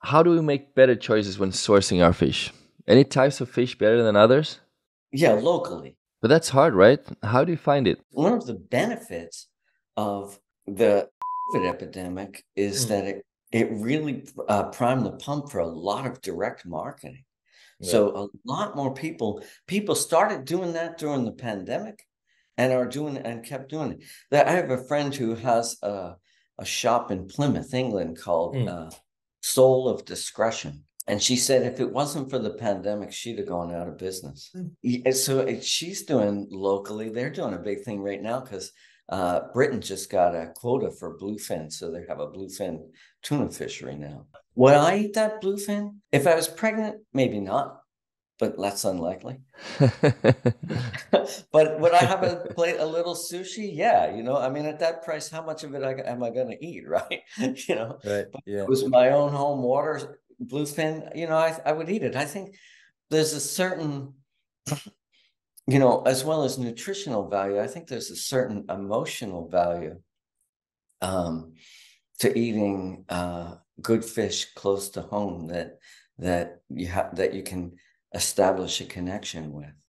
how do we make better choices when sourcing our fish? Any types of fish better than others? Yeah, locally. But that's hard, right? How do you find it? One of the benefits of the COVID epidemic is Mm. that it it really uh, primed the pump for a lot of direct marketing. So a lot more people people started doing that during the pandemic, and are doing and kept doing it. That I have a friend who has a a shop in Plymouth, England, called Mm. uh, Sole of Discretion. And she said if it wasn't for the pandemic, she'd have gone out of business. Mm. So it, she's doing locally. They're doing a big thing right now because uh, Britain just got a quota for bluefin, so they have a bluefin tuna fishery now. Would I eat that bluefin if I was pregnant? Maybe not, but that's unlikely. but would I have a plate a little sushi? Yeah, you know, I mean, at that price, how much of it am I going to eat, right? you know, Right. Yeah. it was my own home water bluefin. You know, I I would eat it. I think there's a certain, you know, as well as nutritional value. I think there's a certain emotional value, um, to eating uh good fish close to home that that you have that you can establish a connection with.